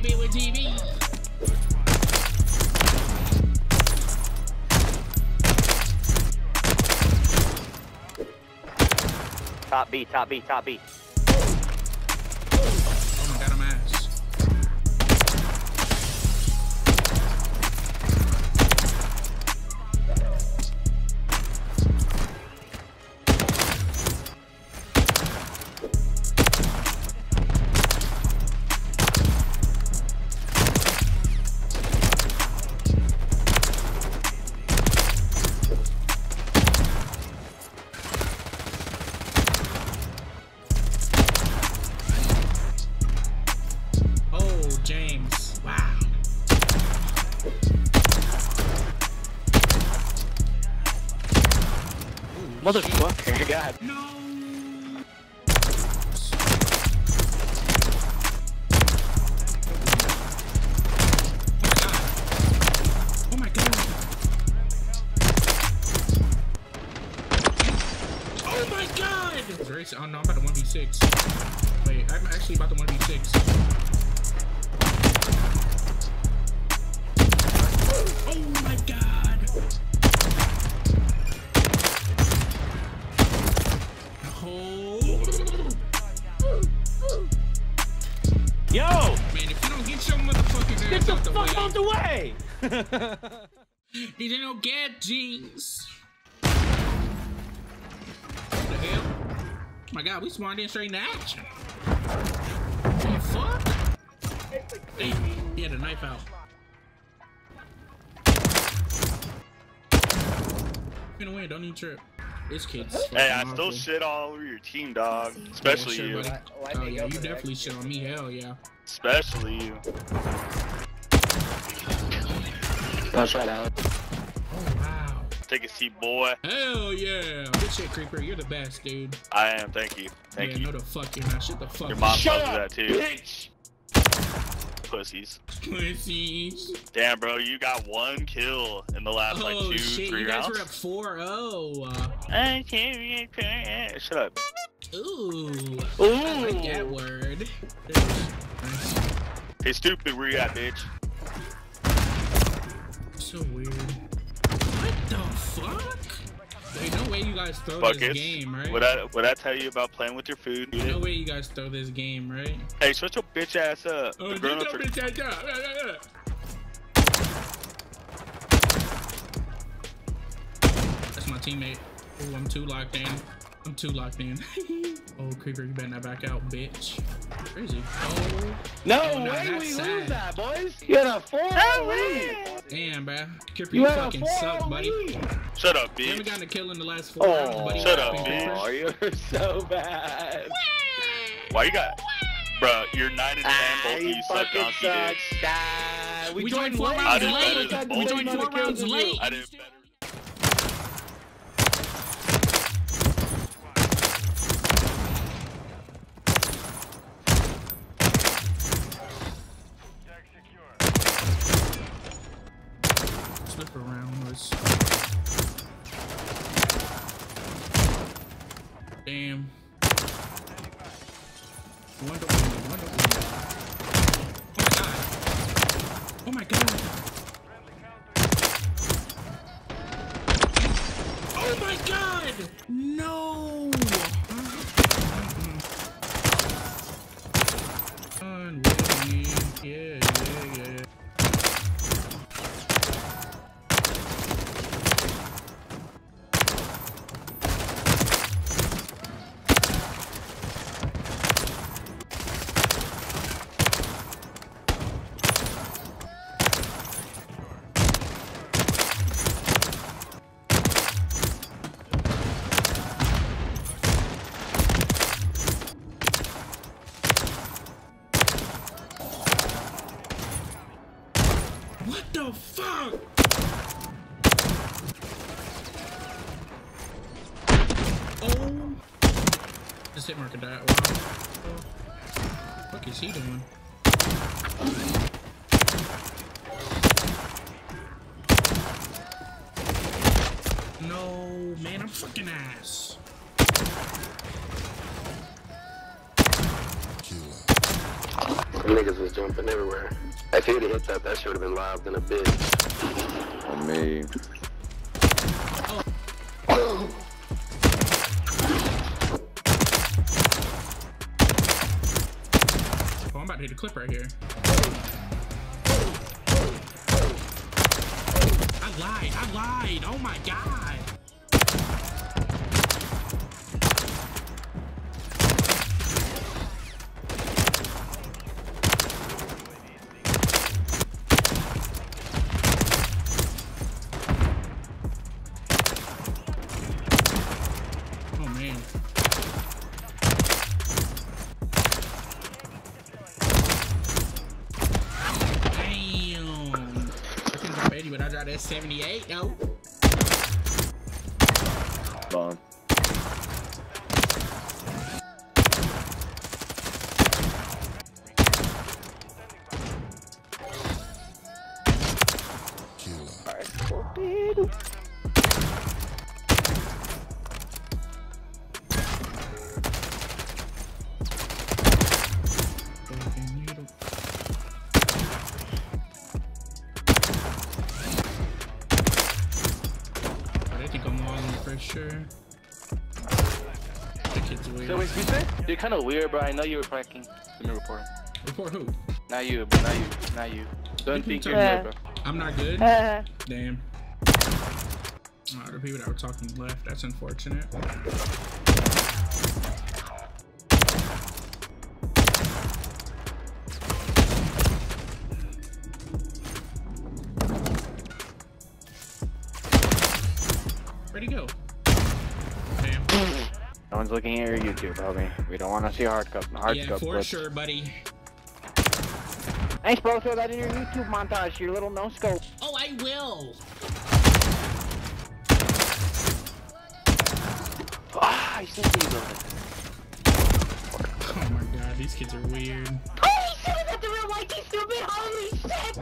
Bit with TV. Top B, top B, top B. Motherfucker, God. No. Oh my god. Oh my god! Oh no, I'm about to 1v6. Wait, I'm actually about to 1v6. Oh my god! The way, fuck out the way! these ain't no get jeans. What the hell? Oh my god, we spawned in straight into action. The fuck? Hey, he had a knife out. You're gonna win, don't even trip. This kid's Hey, I still awful. shit all over your team, dog. Especially Yeah, you. shit, buddy. Oh yeah, oh, you definitely shit on me, hell yeah. Especially you. That's right, Alex. Oh wow. Take a seat, boy. Hell yeah. Good shit, Creeper. You're the best, dude. I am. Thank you. Thank yeah, you. no the fuck you're not. Shut the fuck Your mom Shut tells you up, that too. bitch! Pussies. Pussies. Damn, bro, you got one kill in the last like Oh two, shit, three you guys rounds. are up 4 0. Uh, Shut up. ooh. Ooh! I like that word. Nice. Hey, stupid, where you at, bitch? So weird. What the fuck? Wait, no way you guys throw this game, right? What I what I tell you about playing with your food? There's no way you guys throw this game, right? Hey, shut your bitch ass up. Oh, The get grown-ups bitch out there. Yeah, yeah, yeah. That's my teammate. Oh, I'm too locked in. I'm too locked in. oh, Creeper, you better not back out, bitch. Crazy. Oh, No Oh, no, way we sad. lose that, boys! You had a 4 lead! Damn, bruh. Creeper, You you fucking suck, buddy. lead! Shut up, You haven't bitch. gotten a kill in the last four rounds, Oh, buddy. Shut up, happened, bitch. Creeper? you're so bad. Why you got? Bro, you're nine and ten. Both of you suck fucking donkey suck. dicks. We, We joined joined four late. Rounds late. We joined of four you. rounds late. I did around was. Damn. Oh my god. Oh my god. Oh my god! No! This hit marker died. Wow. is he doing? No, man, I'm fucking ass. Niggas was jumping everywhere. If he'd hit that, that should have been live in a bit. I mean. A clip right here. I lied. I lied. Oh my god. Couldn't drop 80, but I dropped that 78, though. Bomb. Fucking for sure. That kid's weird. So wait, you say? You're kind of weird, bro. I know you were pranking. Let me report him. Report who? Not you, but not you, not you. Don't think you're weird, bro. I'm not good. Damn. Oh, the people that were talking left. That's unfortunate. Where'd he go? Damn. No one's looking at your YouTube, homie. We don't want to see hard cup. Hard yeah, cup for clips. sure, buddy. Thanks, bro. Throw that in your YouTube montage. Your little no scope. Oh, I will. Ah, I still see you. Oh my god, these kids are weird. Holy shit, is that the real YT Stoopid? Holy shit!